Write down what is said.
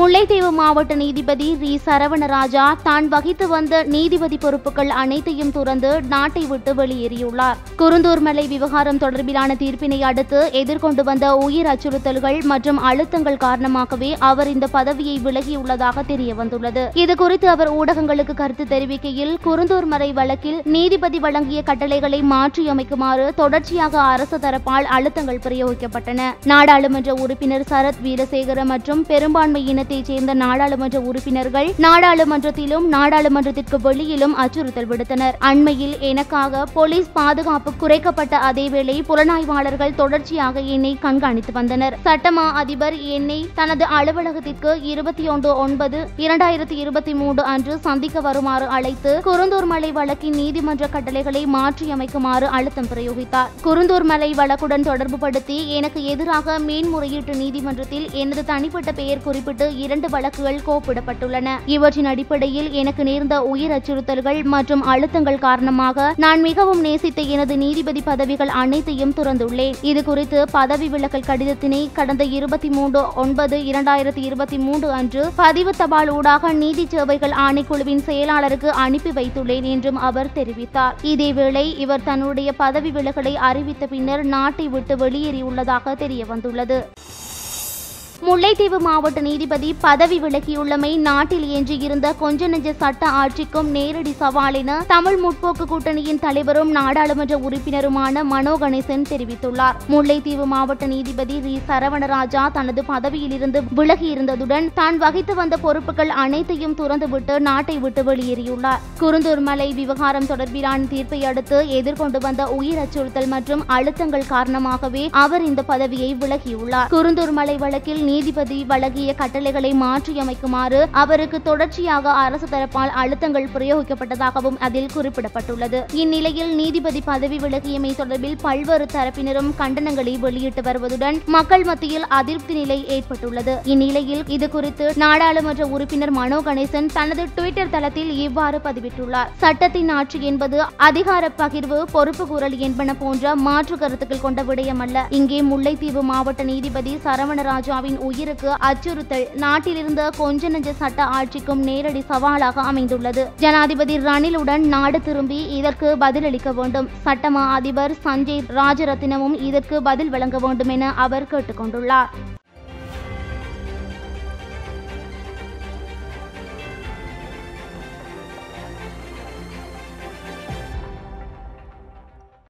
முல்லைத்தீவு மாவட்ட நீதிபதி ரி சரவணராஜா தான் வகித்து வந்த நீதிபதி பொறுப்புகள் அனைத்தையும் துறந்து நாட்டை விட்டு வெளியேறியுள்ளார். குருந்தூர் மலை விவகாரம் தொடர்பிலான தீர்ப்பினை அடுத்து எதிர்கொண்டு வந்த உயிர் அச்சுறுத்தல்கள் மற்றும் அழுத்தங்கள் காரணமாகவே அவர் இந்த பதவியை விலகியுள்ளதாக தெரிய வந்துள்ளது இதுகுறித்து அவர் ஊடகங்களுக்கு கருத்து தெரிவிக்கையில் குருந்தூர் மலை வழக்கில் நீதிபதி வழங்கிய கட்டளைகளை மாற்றியமைக்குமாறு தொடர்ச்சியாக அரசு தரப்பால் அழுத்தங்கள் பிரயோகிக்கப்பட்டன. நாடாளுமன்ற உறுப்பினர் சரத் வீரசேகர மற்றும் பெரும்பான்மையின மாநிலத்தைச் சேர்ந்த நாடாளுமன்ற உறுப்பினர்கள் நாடாளுமன்றத்திலும் நாடாளுமன்றத்திற்கு வெளியிலும் அச்சுறுத்தல் விடுத்தனர். அண்மையில் எனக்காக போலீஸ் பாதுகாப்பு குறைக்கப்பட்ட அதேவேளை புலனாய்வாளர்கள் தொடர்ச்சியாக என்னை கண்காணித்து வந்தனர். சட்டமா அதிபர் என்னை தனது அலுவலகத்திற்கு இருபத்தி ஒன்று ஒன்பது இரண்டாயிரத்தி இருபத்தி மூன்று அன்று சந்திக்க வருமாறு அழைத்து குருந்தூர் மலை வழக்கின் நீதிமன்ற கட்டளைகளை மாற்றியமைக்குமாறு அழுத்தம் பிரயோகித்தார். குருந்தூர் மலை வழக்குடன் தொடர்புபடுத்தி எனக்கு எதிராக மேன்முறையீட்டு நீதிமன்றத்தில் எனது தனிப்பட்ட பெயர் குறிப்பிட்டு இரண்டு வழக்குகள் கோப்பிடப்பட்டுள்ளன. இவற்றின் அடிப்படையில் எனக்கு நேர்ந்த உயிர் அச்சுறுத்தல்கள் மற்றும் அழுத்தங்கள் காரணமாக நான் மிகவும் நேசித்த எனது நீதிபதி பதவிகள் அனைத்தையும் துறந்துள்ளேன். இது குறித்து பதவி விலகல் கடிதத்தினை கடந்த இருபத்தி மூன்று ஒன்பது இரண்டாயிரத்தி இருபத்தி மூன்று அன்று பதிவு தபால் ஊடாக நீதி சேவைகள் ஆணைக்குழுவின் செயலாளருக்கு அனுப்பி வைத்துள்ளேன் என்றும் அவர் தெரிவித்தார். இதேவேளை இவர் தன்னுடைய பதவி விலகலை அறிவித்த பின்னர் நாட்டை விட்டு வெளியேறியுள்ளதாக தெரிய வந்துள்ளது முல்லைத்தீவு மாவட்ட நீதிபதி பதவி விலகியுள்ளமை நாட்டில் எஞ்சியிருந்த கொஞ்ச நெஞ்ச சட்ட ஆட்சிக்கும் நேரடி சவால் என தமிழ் முற்போக்கு கூட்டணியின் தலைவரும் நாடாளுமன்ற உறுப்பினருமான மனோ கணேசன் தெரிவித்துள்ளார். முல்லைத்தீவு மாவட்ட நீதிபதி ரி சரவணராஜா தனது பதவியிலிருந்து விலகியிருந்ததுடன் தான் வகித்து வந்த பொறுப்புகள் அனைத்தையும் துறந்துவிட்டு நாட்டை விட்டு வெளியேறியுள்ளார். குருந்தூர் மலை விவகாரம் தொடர்பிலான தீர்ப்பை அடுத்து எதிர்கொண்டு வந்த உயிர் அச்சுறுத்தல் மற்றும் அழுத்தங்கள் காரணமாகவே அவர் இந்த பதவியை விலகியுள்ளார். குருந்தூர் மலை வழக்கில் நீதிபதி வழங்கிய கட்டளைகளை மாற்றியமைக்குமாறு அவருக்கு தொடர்ச்சியாக அரசு தரப்பால் அழுத்தங்கள் பிரயோகிக்கப்பட்டதாகவும் அதில் குறிப்பிடப்பட்டுள்ளது. இந்நிலையில் நீதிபதி பதவி விலகியமை தொடர்பில் பல்வேறு தரப்பினரும் கண்டனங்களை வெளியிட்டு வருவதுடன் மக்கள் மத்தியில் அதிருப்தி நிலை ஏற்பட்டுள்ளது. இந்நிலையில் இதுகுறித்து நாடாளுமன்ற உறுப்பினர் மனோ கணேசன் தனது டுவிட்டர் தளத்தில் இவ்வாறு பதிவிட்டுள்ளார். சட்டத்தின் ஆட்சி என்பது அதிகார பகிர்வு பொறுப்பு கூறல் என்பன போன்ற மாற்று கருத்துக்கள் கொண்ட விடயமல்ல. இங்கே முல்லைத்தீவு மாவட்ட நீதிபதி சரவணராஜாவின் உயிருக்கு அச்சுறுத்தல். நாட்டிலிருந்த கொஞ்ச நெஞ்ச சட்ட ஆட்சிக்கும் நேரடி சவாலாக அமைந்துள்ளது. ஜனாதிபதி ரணிலுடன் நாடு திரும்பி இதற்கு பதிலளிக்க வேண்டும். சட்டமா அதிபர் சஞ்சய் ராஜரத்தினமும் இதற்கு பதில் வழங்க வேண்டும் என அவர் கேட்டுக்கொண்டுள்ளார்.